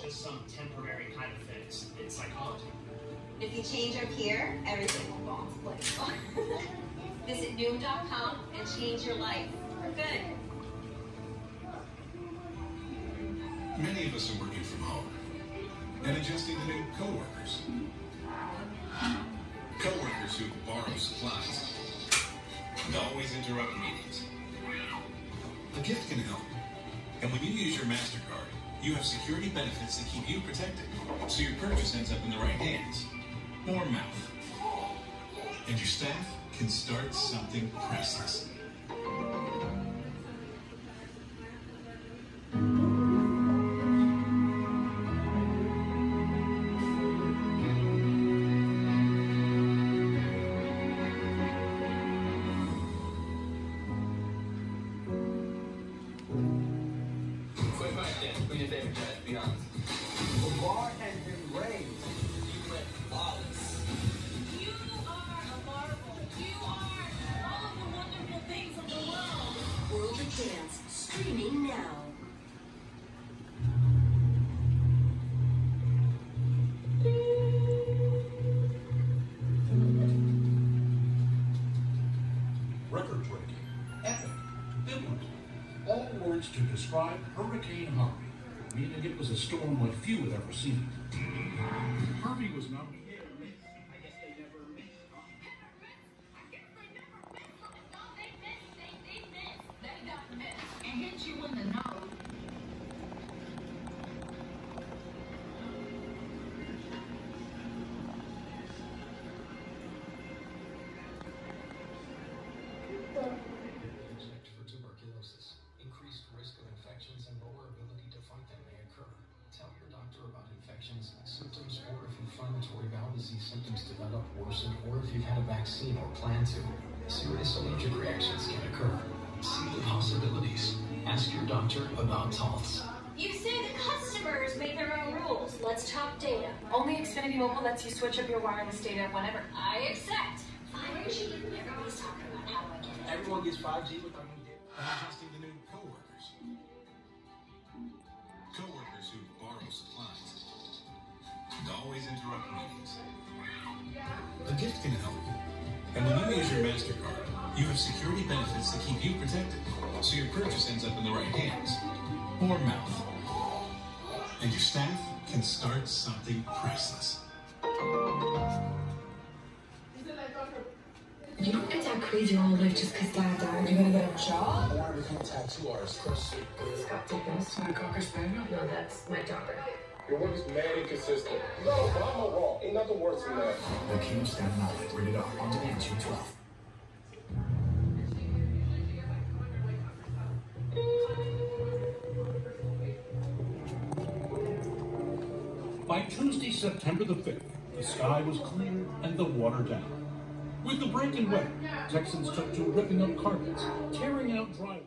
just some temporary kind of fix. It's psychology. If you change up here, everything will fall into place. Visit Noom.com and change your life for good. Many of us are working from home and adjusting to new coworkers. Coworkers who borrow supplies and always interrupt meetings. A gift can help. And when you use your MasterCard, you have security benefits that keep you protected, so your purchase ends up in the right hands or mouth. And your staff can start something priceless. Your favorite? Be honest. The bar has been raised. You went flawless. You are a marvel. You are all of the wonderful things of the world. World of Dance, streaming now. record breaking, epic, biblical. All words to describe Hurricane Harvey, meaning it was a storm like few had ever seen. Harvey was not. Symptoms, or if inflammatory bowel disease symptoms develop, worsen, or if you've had a vaccine or plan to. Serious allergic reactions can occur. See the possibilities. Ask your doctor about TOLFs. You say the customers make their own rules. Let's talk data. Only Xfinity Mobile lets you switch up your wireless data whenever. I accept. 5G. Everybody's talking about how I get it. Everyone gets 5G with unlimited. And adjusting to new coworkers. Coworkers who borrow supplies and always interrupt meetings. A gift can help. And when you use your MasterCard, you have security benefits that keep you protected, so your purchase ends up in the right hands or mouth. And your staff can start something priceless. You don't get that crazy your whole life just because dad died. You're gonna get a job? I want to become a tattoo artist, Chris. Scott Dickens. My cocker spaniel? No, that's my daughter. Your work is mad inconsistent. No, but I'm wrong. Ain't nothing worse than that. The King of Staten Island, rated R, on demand June 12th. By Tuesday, September the 5th, the sky was clear and the water down. With the break in weather, Texans took to ripping up carpets, tearing out drywall.